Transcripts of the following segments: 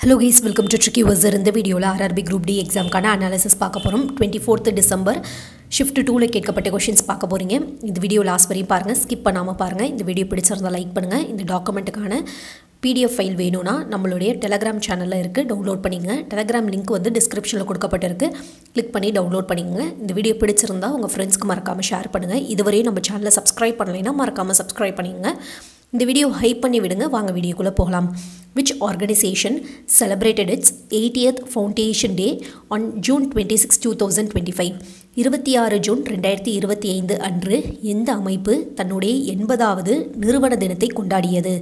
Hello guys welcome to tricky வசர் இந்த வீடியோவில் RRB group D எக்ஸாம்க்கான அனாலிசிஸ் பார்க்க போகிறோம் டுவெண்ட்டி ஃபோர்த்து டிசம்பர் ஷிஃப்ட் டூவில் கேட்கப்பட்ட கொஷின்ஸ் பார்க்க போகிறீங்க இந்த வீடியோ லாஸ்ட் வரையும் பாருங்கள் ஸ்கிப் பண்ணாமல் பாருங்கள் இந்த வீடியோ பிடிச்சிருந்தா லைக் பண்ணுங்கள் இந்த டாக்குமெண்ட்டுக்கான பிடிஎஃப் ஃபைல் வேணும்னா நம்மளுடைய டெலகிராம் சேனலில் இருக்குது டவுன்லோட் பண்ணிக்கங்க டெலகிராம் லிங்க் வந்து டிஸ்கிரிப்ஷனில் கொடுக்கப்பட்டிருக்கு. கிளிக் பண்ணி டவுன்லோட் பண்ணிக்கங்க இந்த வீடியோ பிடிச்சிருந்தா உங்கள் ஃப்ரெண்ட்ஸ்க்கு மறக்காமல் ஷேர் பண்ணுங்கள் இதுவரையும் நம்ம சேனலை சப்ஸ்கிரைப் பண்ணலைன்னா மறக்காமல் சப்ஸ்கிரைப் பண்ணிக்கங்க இந்த வீடியோ ஹைப் பண்ணி விடுங்க. வாங்க வீடியோக்குள்ளே போகலாம். Which organisation celebrated its eightieth foundation day on June twenty six two thousand twenty five இருபத்தி ஆறு ஜூன் ரெண்டாயிரத்தி இருபத்தி ஐந்து அன்று எந்த அமைப்பு தன்னுடைய எண்பதாவது நிறுவன தினத்தை கொண்டாடியது?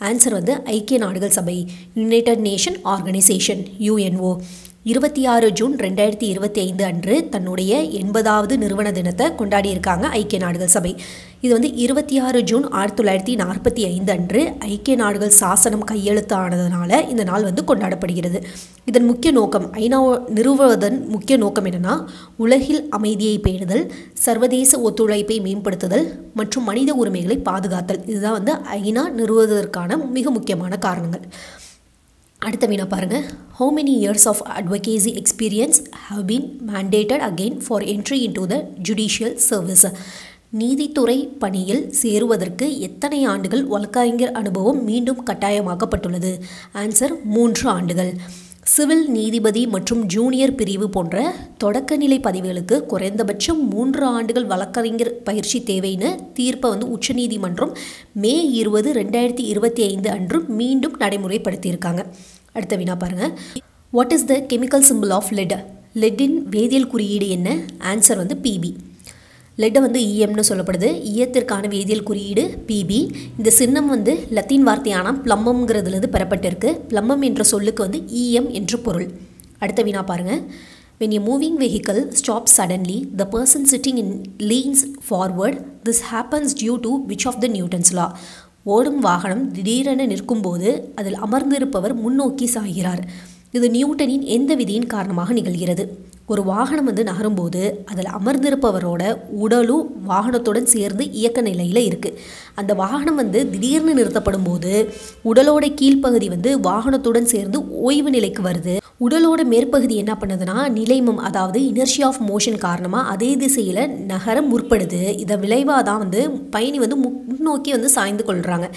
ஆன்சர் வந்து ஐக்கிய நாடுகள் சபை யுனைடட் நேஷன் ஆர்கனைசேஷன் யூஎன்ஓ இருபத்தி ஆறு ஜூன் ரெண்டாயிரத்தி இருபத்தி ஐந்து அன்று தன்னுடைய எண்பதாவது நிறுவன தினத்தை கொண்டாடியிருக்காங்க ஐக்கிய நாடுகள் சபை. இது வந்து இருபத்தி ஆறு ஜூன் ஆயிரத்தி தொள்ளாயிரத்தி நாற்பத்தி ஐந்து அன்று ஐக்கிய நாடுகள் சாசனம் கையெழுத்து ஆனதுனால இந்த நாள் வந்து கொண்டாடப்படுகிறது. இதன் முக்கிய நோக்கம் ஐநா நிறுவுவதன் முக்கிய நோக்கம் என்னென்னா உலகில் அமைதியை பேணுதல் சர்வதேச ஒத்துழைப்பை மேம்படுத்துதல் மற்றும் மனித உரிமைகளை பாதுகாத்தல். இதுதான் வந்து ஐநா நிறுவுவதற்கான மிக முக்கியமான காரணங்கள். அடுத்த வீணா பாருங்கள் how many years of advocacy experience have been mandated again for entry into the judicial service நீதித்துறை பணியில் சேருவதற்கு எத்தனை ஆண்டுகள் வழக்கறிஞர் அனுபவம் மீண்டும் கட்டாயமாக்கப்பட்டுள்ளது? ஆன்சர் மூன்று ஆண்டுகள். சிவில் நீதிபதி மற்றும் ஜூனியர் பிரிவு போன்ற தொடக்கநிலை பதவிகளுக்கு குறைந்தபட்சம் மூன்று ஆண்டுகள் வழக்கறிஞர் பயிற்சி தேவைன்னு தீர்ப்பை வந்து உச்சநீதிமன்றம் மே இருபது ரெண்டாயிரத்தி இருபத்தி ஐந்து அன்று மீண்டும் நடைமுறைப்படுத்தியிருக்காங்க. அடுத்த வினா பாருங்க. What is the chemical symbol of lead லெட்டின் வேதியியல் குறியீடு என்ன? ஆன்சர் வந்து பிபி லெட்டை வந்து இஎம்னு சொல்லப்படுது. ஈயத்திற்கான வேதியியல் குறியீடு பிபி இந்த சின்னம் வந்து லத்தீன் வார்த்தையான பிளம்மம்ங்கிறதுலேருந்து பெறப்பட்டிருக்கு. பிளம்மம் என்ற சொல்லுக்கு வந்து இஎம் என்று பொருள். அடுத்த வினா பாருங்க. When a moving vehicle stops suddenly the person sitting in leans forward this happens due to which of the newton's law? ஓடும் வாகனம் திடீரென நிற்கும்போது அதில் அமர்ந்திருப்பவர் முன்னோக்கி சாகிறார் இது நியூட்டனின் எந்த விதியின் காரணமாக நிகழ்கிறது? ஒரு வாகனம் வந்து நகரும்போது அதில் அமர்ந்திருப்பவரோட உடலும் வாகனத்துடன் சேர்ந்து இயக்க நிலையில் இருக்குது அந்த வாகனம் வந்து திடீர்னு நிறுத்தப்படும் போது உடலோட கீழ்ப்பகுதி வந்து வாகனத்துடன் சேர்ந்து ஓய்வு நிலைக்கு வருது. உடலோட மேற்பகுதி என்ன பண்ணுதுன்னா நிலைமம் அதாவது இனர்ஷி ஆஃப் மோஷன் காரணமாக அதே திசையில் நகர முற்படுது. இதை விளைவாக தான் வந்து பயணி வந்து முன்னோக்கி வந்து சாய்ந்து கொள்கிறாங்க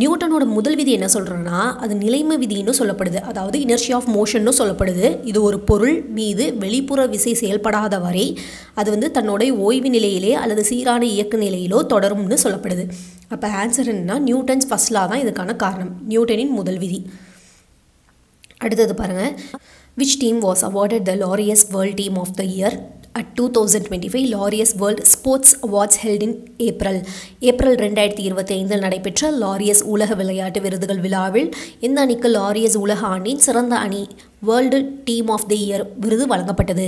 நியூட்டனோட முதல் விதி என்ன சொல்கிறோன்னா அது நிலைமை விதின்னு சொல்லப்படுது. அதாவது இனர்ஷி ஆஃப் மோஷன்னு சொல்லப்படுது. இது ஒரு பொருள் மீது வெளிப்புற விசை செயல்படாத வரை அது வந்து தன்னுடைய ஓய்வு நிலையிலே அல்லது சீரான இயக்க நிலையிலோ தொடரும்னு சொல்லப்படுது. அப்போ ஆன்சர் என்னன்னா நியூட்டன்ஸ் ஃபஸ்ட்லா தான் இதுக்கான காரணம். நியூட்டனின் முதல் விதி. அடுத்தது பாருங்கள் which team was awarded the Laureus World Team of the Year at two thousand twenty five Laureus World Sports Awards held in April April ரெண்டாயிரத்தி இருபத்தி ஐந்தில் நடைபெற்ற லாரியஸ் உலக விளையாட்டு விருதுகள் விழாவில் இந்த அணிக்கு லாரியஸ் உலக ஆண்டின் சிறந்த அணி World Team of the Year விருது வழங்கப்பட்டது.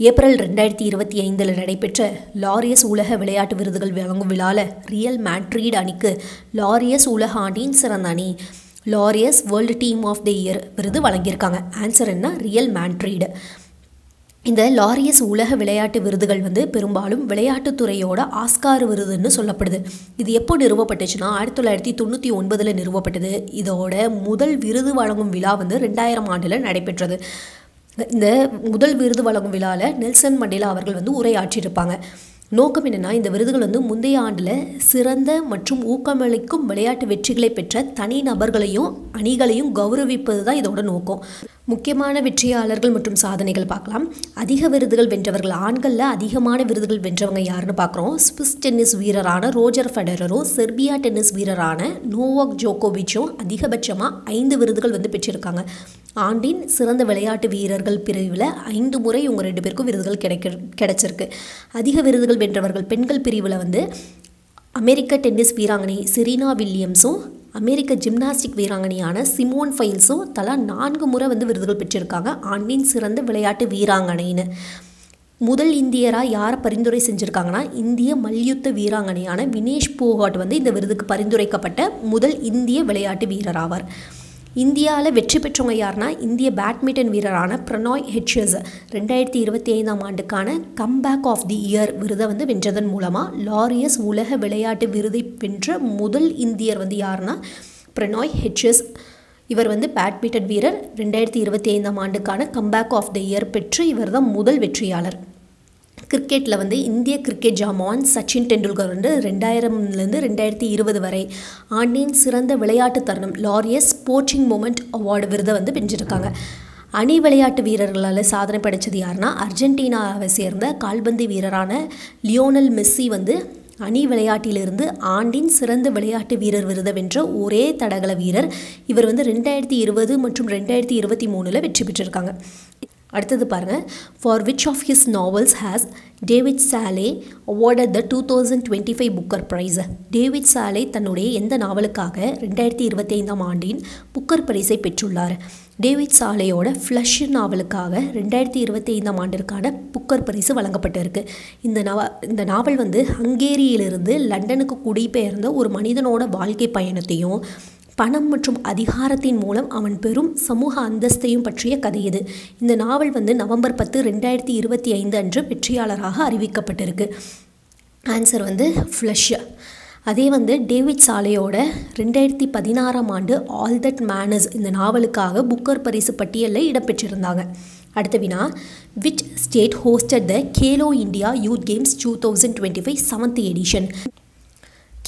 ஏப்ரல் ரெண்டாயிரத்தி இருபத்தி ஐந்தில் நடைபெற்ற லாரியஸ் உலக விளையாட்டு விருதுகள் வழங்கும் விழாவில் ரியல் மேட்ரீட் அணிக்கு லாரியஸ் உலக ஆண்டின் சிறந்த அணி Laureus World Team of the Year விருது வழங்கியிருக்காங்க. ஆன்சர் என்ன? ரியல் மேட்ரீடு இந்த லாரியஸ் உலக விளையாட்டு விருதுகள் வந்து பெரும்பாலும் விளையாட்டுத்துறையோட ஆஸ்கார் விருதுன்னு சொல்லப்படுது. இது எப்போ நிறுவப்பட்டுச்சுன்னா ஆயிரத்தி தொள்ளாயிரத்தி தொண்ணூற்றி ஒன்பதில் நிறுவப்பட்டது. இதோட முதல் விருது வழங்கும் விழா வந்து ரெண்டாயிரம் ஆண்டில் நடைபெற்றது. இந்த முதல் விருது வழங்கும் விழாவில் நெல்சன் மண்டேலா அவர்கள் வந்து உரையாற்றியிருப்பாங்க. நோக்கம் என்னென்னா இந்த விருதுகள் வந்து முந்தைய ஆண்டில் சிறந்த மற்றும் ஊக்கமளிக்கும் விளையாட்டு வெற்றிகளை பெற்ற தனி நபர்களையும் அணிகளையும் கௌரவிப்பது தான் இதோட நோக்கம். முக்கியமான வெற்றியாளர்கள் மற்றும் சாதனைகள் பார்க்கலாம். அதிக விருதுகள் வென்றவர்கள் ஆண்களில் அதிகமான விருதுகள் வென்றவங்க யாருன்னு பார்க்குறோம். ஸ்விஸ் டென்னிஸ் வீரரான ரோஜர் ஃபெடரரும் செர்பியா டென்னிஸ் வீரரான நோவாக் ஜோகோவிச்சும் அதிகபட்சமாக ஐந்து விருதுகள் வந்து பெற்றிருக்காங்க. ஆண்டின் சிறந்த விளையாட்டு வீரர்கள் பிரிவில் ஐந்து முறை இவங்க ரெண்டு பேருக்கும் விருதுகள் கிடைக்க கிடைச்சிருக்கு. அதிக விருதுகள் வென்றவர்கள் பெண்கள் பிரிவில் வந்து அமெரிக்க டென்னிஸ் வீராங்கனை செரீனா வில்லியம்ஸும் அமெரிக்க ஜிம்னாஸ்டிக் வீராங்கனையான சிமோன் ஃபைல்ஸும் தலா நான்கு முறை வந்து விருதுகள் பெற்றிருக்காங்க. ஆண்டின் சிறந்த விளையாட்டு வீராங்கனைன்னு. முதல் இந்தியராக யாரை பரிந்துரை செஞ்சுருக்காங்கன்னா இந்திய மல்யுத்த வீராங்கனையான வினேஷ் போகாட் வந்து இந்த விருதுக்கு பரிந்துரைக்கப்பட்ட முதல் இந்திய விளையாட்டு வீரர் ஆவார். இந்தியாவில் வெற்றி பெற்றவங்க யாருன்னா இந்திய பேட்மிண்டன் வீரரான பிரனாய் ஹெச்சஸ் ரெண்டாயிரத்தி இருபத்தி ஐந்தாம் ஆண்டுக்கான கம்பேக் ஆஃப் தி இயர் விருதை வந்து வென்றதன் மூலமாக லாரியஸ் உலக விளையாட்டு விருதை வென்ற முதல் இந்தியர் வந்து யாருன்னா பிரனாய் ஹெச்சஸ் இவர் வந்து பேட்மிண்டன் வீரர். ரெண்டாயிரத்தி இருபத்தி ஐந்தாம் ஆண்டுக்கான கம்பேக் ஆஃப் த இயர் பெற்று இவர் தான் முதல் வெற்றியாளர். கிரிக்கெட்டில் வந்து இந்திய கிரிக்கெட் ஜாமான் சச்சின் டெண்டுல்கர் வந்து ரெண்டாயிரம்லேருந்து ரெண்டாயிரத்தி இருபது வரை ஆண்டின் சிறந்த விளையாட்டு தருணம் லாரியஸ் ஸ்போர்ட்சிங் மூமெண்ட் அவார்டு விருதை வந்து பெஞ்சிருக்காங்க அணி விளையாட்டு வீரர்களால் சாதனை படைத்தது யாருன்னா அர்ஜென்டினாவை சேர்ந்த கால்பந்து வீரரான லியோனல் மெஸ்ஸி வந்து அணி விளையாட்டிலிருந்து ஆண்டின் சிறந்த விளையாட்டு வீரர் விருதை வென்ற ஒரே தடகள வீரர். இவர் வந்து ரெண்டாயிரத்தி இருபது மற்றும் ரெண்டாயிரத்தி இருபத்தி மூணில் வெற்றி பெற்றிருக்காங்க. அடுத்தது பாருங்கள் for which of his novels has David Szalay awarded the two thousand twenty five Booker Prize David Szalay தன்னுடைய எந்த நாவலுக்காக ரெண்டாயிரத்தி இருபத்தி ஐந்தாம் ஆண்டின் புக்கர் பரிசை பெற்றுள்ளார்? டேவிட் சாலையோட ஃப்ளஷ் நாவலுக்காக ரெண்டாயிரத்தி இருபத்தி ஐந்தாம் ஆண்டிற்கான புக்கர் பரிசு வழங்கப்பட்டிருக்கு. இந்த நவ இந்த நாவல் வந்து ஹங்கேரியிலிருந்து லண்டனுக்கு குடிபெயர்ந்த ஒரு மனிதனோட வாழ்க்கை பயணத்தையும் பணம் மற்றும் அதிகாரத்தின் மூலம் அவன் பெறும் சமூக அந்தஸ்தையும் பற்றிய கதை இது. இந்த நாவல் வந்து நவம்பர் பத்து ரெண்டாயிரத்தி இருபத்தி ஐந்து அன்று வெற்றியாளராக அறிவிக்கப்பட்டிருக்கு. ஆன்சர் வந்து ஃப்ளஷ்யா அதே வந்து டேவிட் சாலையோட ரெண்டாயிரத்தி பதினாறாம் ஆண்டு ஆல் தட் மேனஸ் இந்த நாவலுக்காக புக்கர் பரிசு பட்டியலில் இடம்பெற்றிருந்தாங்க. அடுத்த வினா which state hosted the Khelo India Youth Games two thousand twenty five seventh edition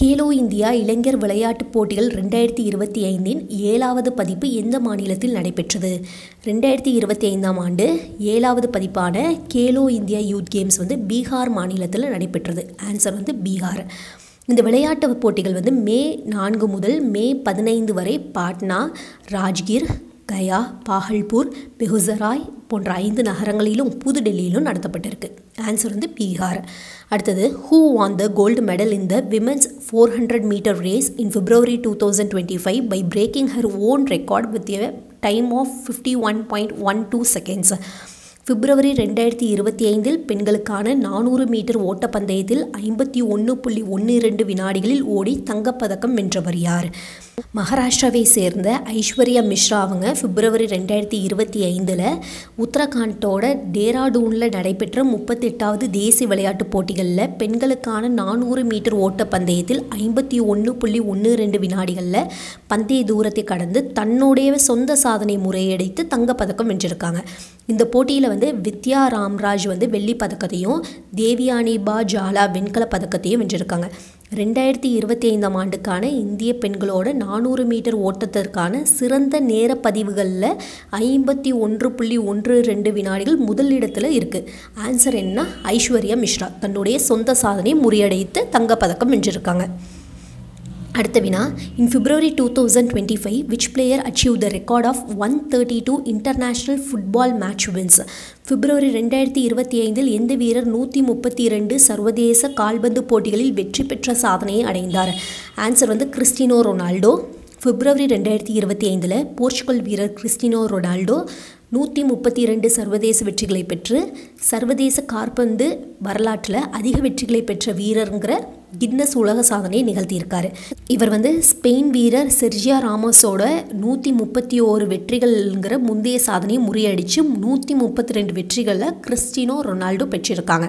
Khelo India இளைஞர் விளையாட்டுப் போட்டிகள் ரெண்டாயிரத்தி இருபத்தி ஐந்தின் ஏழாவது பதிப்பு எந்த மாநிலத்தில் நடைபெற்றது? ரெண்டாயிரத்தி இருபத்தி ஐந்தாம் ஆண்டு ஏழாவது பதிப்பான கேலோ இந்தியா யூத் கேம்ஸ் வந்து பீகார் மாநிலத்தில் நடைபெற்றது. ஆன்சர் வந்து பீகார். இந்த விளையாட்டு போட்டிகள் வந்து மே நான்கு முதல் மே பதினைந்து வரை பாட்னா ராஜ்கிர் கயா பாகல்பூர் பெகுசராய் போன்ற ஐந்து நகரங்களிலும் புதுடெல்லியிலும் நடத்தப்பட்டிருக்கு. ஆன்சர் வந்து பீகார். அடுத்தது who won the gold medal in the women's four hundred metre race in February two thousand twenty five by breaking her own record with a time of fifty one point one two seconds February ரெண்டாயிரத்தி இருபத்தி ஐந்தில் பெண்களுக்கான நானூறு metre ஓட்டப்பந்தயத்தில் ஐம்பத்தி ஒன்று புள்ளி ஒன்று இரண்டு வினாடிகளில் ஓடி தங்கப்பதக்கம் வென்றவர் யார்? மகாராஷ்டிராவை சேர்ந்த ஐஸ்வர்யா மிஸ்ரா அவங்க பிப்ரவரி ரெண்டாயிரத்தி இருபத்தி ஐந்தில் உத்தரகாண்டோட டேராடூனில் நடைபெற்ற முப்பத்தெட்டாவது தேசிய விளையாட்டுப் போட்டிகளில் பெண்களுக்கான நானூறு மீட்டர் ஓட்டப்பந்தயத்தில் ஐம்பத்தி ஒன்று புள்ளி ஒன்று ரெண்டு வினாடிகளில் பந்தய தூரத்தை கடந்து தன்னுடைய சொந்த சாதனை முறையடைத்து தங்கப்பதக்கம் வென்றிருக்காங்க. இந்த போட்டியில் வந்து வித்யா ராம்ராஜ் வந்து வெள்ளி பதக்கத்தையும் தேவியானி பா ஜாலா வெண்கல பதக்கத்தையும் வென்றிருக்காங்க. ரெண்டாயிரத்தி இருபத்தி ஐந்தாம் ஆண்டுக்கான இந்திய பெண்களோட நானூறு மீட்டர் ஓட்டத்திற்கான சிறந்த நேர பதிவுகளில் ஐம்பத்தி ஒன்று புள்ளி ஒன்று ரெண்டு வினாடிகள் முதல் இடத்துல இருக்குது ஆன்சர் என்ன? ஐஸ்வர்யா மிஸ்ரா தன்னுடைய சொந்த சாதனையை முறியடைத்து தங்கப்பதக்கம் வென்றிருக்காங்க. அடுத்த வினா in February two thousand twenty five which player achieve the record of one thirty two international football match wins February ரெண்டாயிரத்தி இருபத்தி ஐந்தில் எந்த வீரர் நூற்றி முப்பத்தி இரண்டு சர்வதேச கால்பந்து போட்டிகளில் வெற்றி பெற்ற சாதனையை அடைந்தார்? ஆன்சர் வந்து கிறிஸ்டினோ ரொனால்டோ. பிப்ரவரி ரெண்டாயிரத்தி இருபத்தி ஐந்தில் போர்ச்சுகல் வீரர் கிறிஸ்டினோ ரொனால்டோ நூற்றி முப்பத்தி இரண்டு சர்வதேச வெற்றிகளை பெற்று சர்வதேச காற்பந்து வரலாற்றில் அதிக வெற்றிகளை பெற்ற வீரருங்கிற கின்னஸ் உலக சாதனையை நிகழ்த்தியிருக்காரு. இவர் வந்து ஸ்பெயின் வீரர் செர்ஜியா ராமஸோட நூற்றி முப்பத்தி ஓரு வெற்றிகள்ங்கிற முந்தைய சாதனையை முறியடித்து நூற்றி முப்பத்தி ரெண்டு வெற்றிகளில் கிறிஸ்டினோ ரொனால்டோ பெற்றிருக்காங்க.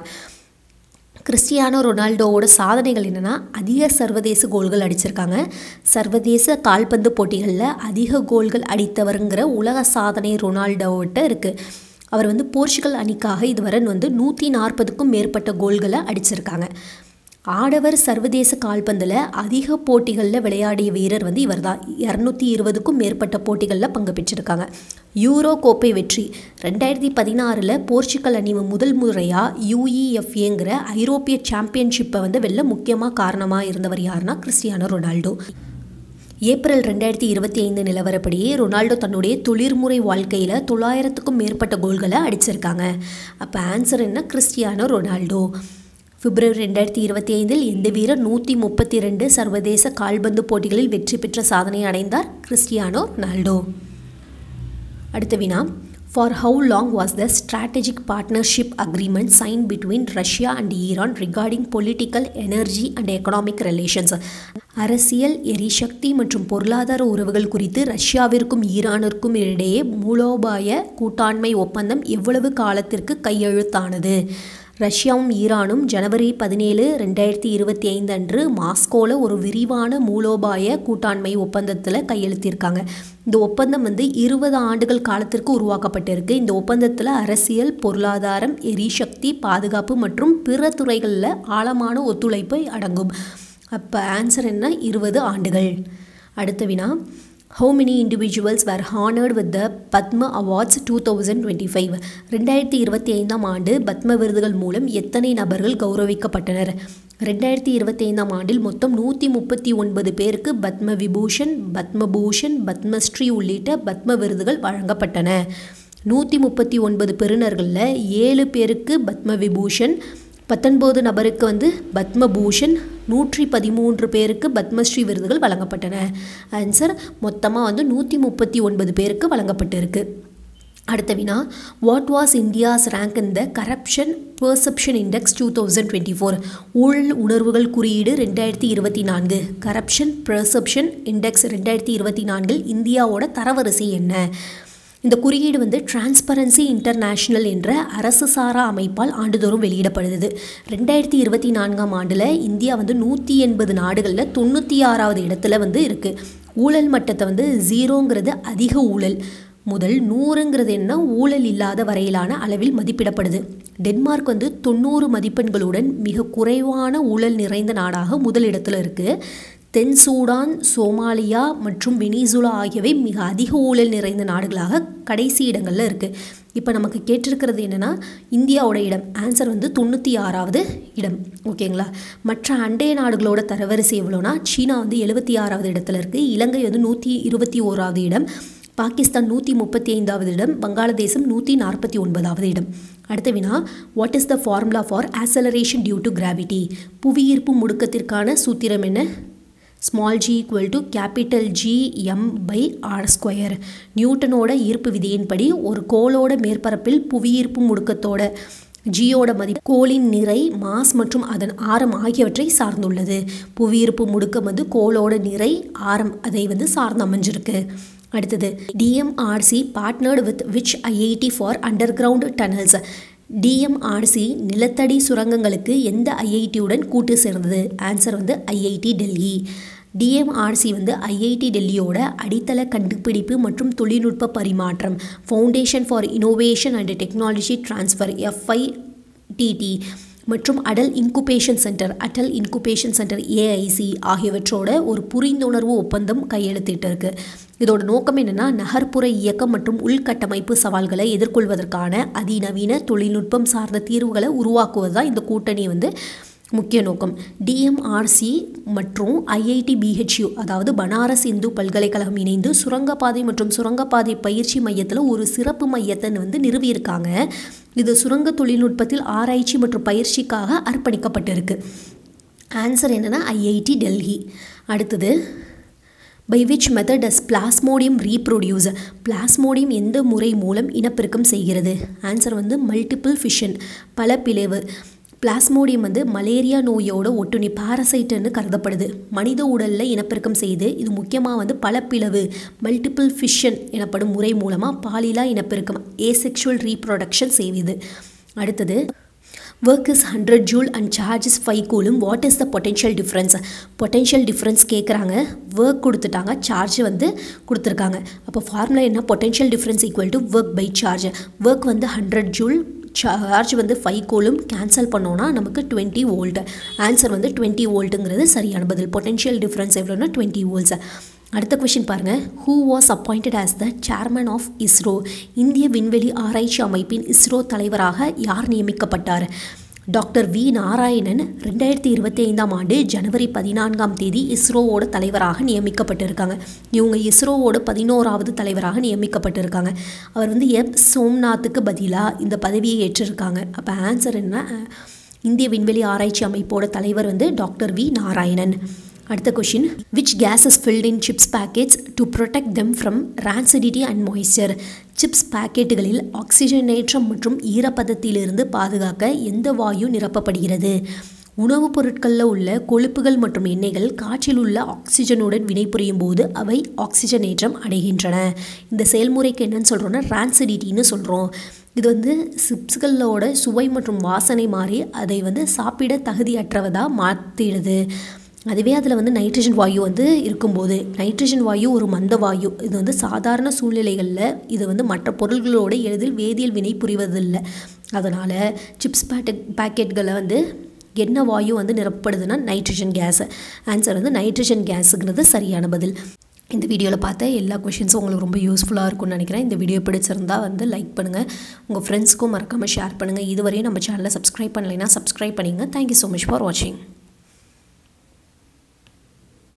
கிறிஸ்டியானோ ரொனால்டோவோட சாதனைகள் என்னென்னா அதிக சர்வதேச கோல்கள் அடிச்சிருக்காங்க. சர்வதேச கால்பந்து போட்டிகளில் அதிக கோல்கள் அடித்தவருங்கிற உலக சாதனை ரொனால்டோவிட்ட இருக்குது அவர் வந்து போர்ச்சுகல் அணிக்காக இதுவரை வந்து நூற்றி நாற்பதுக்கும் மேற்பட்ட கோல்களை அடிச்சிருக்காங்க. ஆடவர் சர்வதேச கால்பந்தில் அதிக போட்டிகளில் விளையாடிய வீரர் வந்து இவர் தான் இரநூத்தி இருபதுக்கும் மேற்பட்ட போட்டிகளில் பங்கு பெற்றிருக்காங்க. யூரோ கோப்பை வெற்றி. ரெண்டாயிரத்தி பதினாறில் போர்ச்சுகல் அணி முதல் முறையாக யூஇஎஃப்ஏங்கிற ஐரோப்பிய சாம்பியன்ஷிப்பை வந்து வெளில முக்கியமாக காரணமாக இருந்தவர் யாருன்னா கிறிஸ்டியானோ ரொனால்டோ. ஏப்ரல் ரெண்டாயிரத்தி இருபத்தி ஐந்து நிலவரப்படி ரொனால்டோ தன்னுடைய தொழிற்முறை வாழ்க்கையில் தொள்ளாயிரத்துக்கும் மேற்பட்ட கோல்களை அடிச்சிருக்காங்க. அப்போ ஆன்சர் என்ன? Cristiano Ronaldo. பிப்ரவரி ரெண்டாயிரத்தி இருபத்தி ஐந்தில் இந்த வீரர் நூற்றி முப்பத்தி ரெண்டு சர்வதேச கால்பந்து போட்டிகளில் வெற்றி பெற்ற சாதனை அடைந்தார் கிறிஸ்டியானோ ரொனால்டோ. அடுத்த வினா for how long was the strategic partnership agreement sign between Russia and Iran regarding political energy and economic relations அரசியல் எரிசக்தி மற்றும் பொருளாதார உறவுகள் குறித்து ரஷ்யாவிற்கும் ஈரானிற்கும் இடையே மூலோபாய கூட்டாண்மை ஒப்பந்தம் எவ்வளவு காலத்திற்கு கையெழுத்தானது? ரஷ்யாவும் ஈரானும் ஜனவரி பதினேழு ரெண்டாயிரத்தி இருபத்தி ஐந்து அன்று மாஸ்கோவில் ஒரு விரிவான மூலோபாய கூட்டாண்மை ஒப்பந்தத்தில் கையெழுத்திருக்காங்க. இந்த ஒப்பந்தம் வந்து இருபது ஆண்டுகள் காலத்திற்கு உருவாக்கப்பட்டிருக்கு. இந்த ஒப்பந்தத்தில் அரசியல் பொருளாதாரம் எரிசக்தி பாதுகாப்பு மற்றும் பிற துறைகளில் ஆழமான ஒத்துழைப்பு அடங்கும். அப்போ ஆன்சர் என்ன? இருபது ஆண்டுகள். அடுத்த வினா. How many individuals were honoured with the Padma awards two thousand twenty five ரெண்டாயிரத்தி இருபத்தி ஐந்தாம் ஆண்டு பத்ம விருதுகள் மூலம் எத்தனை நபர்கள் கௌரவிக்கப்பட்டனர்? ரெண்டாயிரத்தி இருபத்தி ஐந்தாம் ஆண்டில் மொத்தம் நூற்றி முப்பத்தி ஒன்பது பேருக்கு பத்ம விபூஷன் பத்மபூஷன் பத்மஸ்ரீ உள்ளிட்ட பத்ம விருதுகள் வழங்கப்பட்டன. நூற்றி முப்பத்தி ஒன்பது பெறுநர்களில் ஏழு பேருக்கு பத்ம விபூஷன் பத்தொன்பது நபருக்கு வந்து பத்மபூஷன் நூற்றி பதிமூன்று பேருக்கு பத்மஸ்ரீ விருதுகள் வழங்கப்பட்டன. ஆன்சர் மொத்தமாக வந்து நூற்றி முப்பத்தி ஒன்பது பேருக்கு வழங்கப்பட்டிருக்கு. அடுத்த வினா what was India's rank in the corruption perception index two thousand twenty four ஊழல் உணர்வுகள் குறியீடு ரெண்டாயிரத்தி இருபத்தி நான்கு. கரப்ஷன் பெர்செப்ஷன் இண்டெக்ஸ் ரெண்டாயிரத்தி இருபத்தி நான்கில் இந்தியாவோட தரவரிசை என்ன? இந்த குறியீடு வந்து டிரான்ஸ்பரன்சி இன்டர்நேஷ்னல் என்ற அரசு சாரா அமைப்பால் ஆண்டுதோறும் வெளியிடப்படுது ரெண்டாயிரத்தி இருபத்தி நான்காம் ஆண்டில் இந்தியா வந்து நூற்றி எண்பது நாடுகளில் தொண்ணூற்றி ஆறாவது இடத்துல வந்து இருக்குது ஊழல் மட்டத்தை வந்து ஜீரோங்கிறது அதிக ஊழல். முதல் நூறுங்கிறது என்ன? ஊழல் இல்லாத வரையிலான அளவில் மதிப்பிடப்படுது. டென்மார்க் வந்து தொண்ணூறு மதிப்பெண்களுடன் மிக குறைவான ஊழல் நிறைந்த நாடாக முதலிடத்தில் இருக்குது தென் சூடான் சோமாலியா மற்றும் வெனிசுலா ஆகியவை மிக அதிக ஊழல் நிறைந்த நாடுகளாக கடைசி இடங்களில் இருக்குது இப்போ நமக்கு கேட்டிருக்கிறது என்னென்னா இந்தியாவோட இடம். ஆன்சர் வந்து தொண்ணூற்றி ஆறாவது இடம் ஓகேங்களா மற்ற அண்டைய நாடுகளோட தரவரிசை எவ்வளோனா சீனா வந்து எழுபத்தி ஆறாவது இடத்துல இருக்குது இலங்கை வந்து நூற்றி இருபத்தி ஓராவது இடம். பாகிஸ்தான் நூற்றி முப்பத்தி ஐந்தாவது இடம். வங்காளதேசம் நூற்றி நாற்பத்தி ஒன்பதாவது இடம். அடுத்த வினா what is the formula for acceleration due to gravity புவியீர்ப்பு முடுக்கத்திற்கான சூத்திரம் என்ன? Small g equal to capital G M by R square நியூட்டனோட ஈர்ப்பு விதியின்படி ஒரு கோளோட மேற்பரப்பில் புவியீர்ப்பு முடுக்கத்தோட ஜியோட மதிப்பு கோளின் நிறை மாஸ் மற்றும் அதன் ஆரம் ஆகியவற்றை சார்ந்துள்ளது. புவியீர்ப்பு முடுக்கம் வந்து கோளோட நிறை ஆரம் அதை வந்து சார்ந்து அமைஞ்சிருக்கு. அடுத்தது DMRC partnered with which IIT for underground tunnels DMRC நிலத்தடி சுரங்கங்களுக்கு எந்த ஐஐடியுடன் கூட்டு சேர்ந்தது? ஆன்சர் வந்து ஐஐடி டெல்லி டிஎம்ஆர்சி வந்து ஐஐடி டெல்லியோட அடித்தள கண்டுபிடிப்பு மற்றும் தொழில்நுட்ப பரிமாற்றம் foundation for innovation and technology transfer FITT மற்றும் Atal incubation centre Atal incubation centre AIC ஆகியவற்றோட ஒரு புரிந்துணர்வு ஒப்பந்தம் கையெழுத்திட்டிருக்கு இதோட நோக்கம் என்னென்னா நகர்ப்புற இயக்கம் மற்றும் உள்கட்டமைப்பு சவால்களை எதிர்கொள்வதற்கான அதிநவீன தொழில்நுட்பம் சார்ந்த தீர்வுகளை உருவாக்குவது தான் இந்த கூட்டணி வந்து முக்கிய நோக்கம். டிஎம்ஆர்சி மற்றும் ஐஐடி பிஹெச்யூ அதாவது பனாரஸ் இந்து பல்கலைக்கழகம் இணைந்து சுரங்கப்பாதை மற்றும் சுரங்கப்பாதை பயிற்சி மையத்தில் ஒரு சிறப்பு மையத்தை வந்து நிறுவியிருக்காங்க. இது சுரங்க தொழில்நுட்பத்தில் ஆராய்ச்சி மற்றும் பயிற்சிக்காக அர்ப்பணிக்கப்பட்டிருக்கு. ஆன்சர் என்னென்னா ஐஐடி டெல்லி அடுத்தது by which method does plasmodium reproduce plasmodium எந்த முறை மூலம் இனப்பெருக்கம் செய்கிறது? ஆன்சர் வந்து மல்டிபிள் ஃபிஷன் பல பிளவு. பிளாஸ்மோடியம் வந்து மலேரியா நோயோட ஒட்டுணி பாரசைட்டுன்னு கருதப்படுது. மனித உடலில் இனப்பெருக்கம் செய்து இது முக்கியமாக வந்து பல பிளவு மல்டிபிள் ஃபிஷன் எனப்படும் முறை மூலமாக பாலிலா இனப்பெருக்கம் ஏசெக்ஷுவல் ரீப்ரொடக்ஷன் செய்யுது அடுத்தது work is hundred joule and charge is five coulomb what is the potential difference potential difference கேட்குறாங்க ஒர்க் கொடுத்துட்டாங்க சார்ஜ் வந்து கொடுத்துருக்காங்க. அப்போ ஃபார்முலா என்ன? Potential difference equal to work by charge work வந்து ஹண்ட்ரட் ஜூல் சார்ஜ் வந்து ஃபைவ் கோலும் கேன்சல் பண்ணோன்னா நமக்கு டுவெண்ட்டி வோல்ட் ஆன்சர் வந்து டுவெண்ட்டி வோல்ட்டுங்கிறது சரியான பதில். பொட்டென்ஷியல் டிஃப்ரென்ஸ் எவ்வளோன்னா டுவெண்ட்டி வோல்ட்ஸ் அடுத்த கொஷின் பாருங்கள் who was appointed as the chairman of ISRO இந்திய விண்வெளி ஆராய்ச்சி அமைப்பின் இஸ்ரோ தலைவராக யார் நியமிக்கப்பட்டார்? Doctor V. நாராயணன் ரெண்டாயிரத்தி இருபத்தி ஐந்தாம் ஆண்டு ஜனவரி பதினான்காம் தேதி இஸ்ரோவோட தலைவராக நியமிக்கப்பட்டிருக்காங்க. இவங்க இஸ்ரோவோட பதினோராவது தலைவராக நியமிக்கப்பட்டிருக்காங்க. அவர் வந்து எப். சோம்நாத்துக்கு பதிலாக இந்த பதவியை ஏற்றிருக்காங்க. அப்போ ஆன்சர் என்ன? இந்திய விண்வெளி ஆராய்ச்சி அமைப்போட தலைவர் வந்து டாக்டர் வி. நாராயணன். அடுத்த question which gas is filled in chips packets to protect them from rancidity and moisture chips பாக்கெட்டுகளில் ஆக்சிஜனேற்றம் மற்றும் ஈரப்பதத்திலிருந்து பாதுகாக்க எந்த வாயு நிரப்பப்படுகிறது? உணவுப் பொருட்களில் உள்ள கொழுப்புகள் மற்றும் எண்ணெய்கள் காற்றில் உள்ள ஆக்சிஜனுடன் வினைபுரியும் போது அவை ஆக்சிஜனேற்றம் அடைகின்றன. இந்த செயல்முறைக்கு என்னன்னு சொல்கிறோன்னா ரான்சிடிட்டின்னு சொல்கிறோம் இது வந்து சிப்ஸ்களோட சுவை மற்றும் வாசனை மாறி அதை வந்து சாப்பிட தகுதியற்றவதாக மாற்றிடுது அதுவே அதில் வந்து நைட்ரஜன் வாயு வந்து இருக்கும்போது நைட்ரஜன் வாயு ஒரு மந்த வாயு. இது வந்து சாதாரண சூழ்நிலைகளில் இது வந்து மற்ற பொருள்களோடு எளிதில் வேதியியல் வினை புரிவதில்லை. அதனால் சிப்ஸ் பேக்கெட் பேக்கெட்களை வந்து என்ன வாயு வந்து நிரப்பப்படுதுன்னா நைட்ரஜன் கேஸு ஆன்சர் வந்து நைட்ரஜன் கேஸுங்கிறது சரியான பதில். இந்த வீடியோவில் பார்த்த எல்லா கொஷின்ஸும் உங்களுக்கு ரொம்ப யூஸ்ஃபுல்லாக இருக்கும்னு நினைக்கிறேன். இந்த வீடியோ பிடிச்சிருந்தா வந்து லைக் பண்ணுங்கள் உங்கள் ஃப்ரெண்ட்ஸ்க்கும் மறக்காமல் ஷேர் பண்ணுங்கள் இதுவரையும் நம்ம சேனலை சப்ஸ்கிரைப் பண்ணலைன்னா சப்ஸ்கிரைப் பண்ணிங்க. தேங்க்யூ ஸோ மச் ஃபார் வாட்சிங்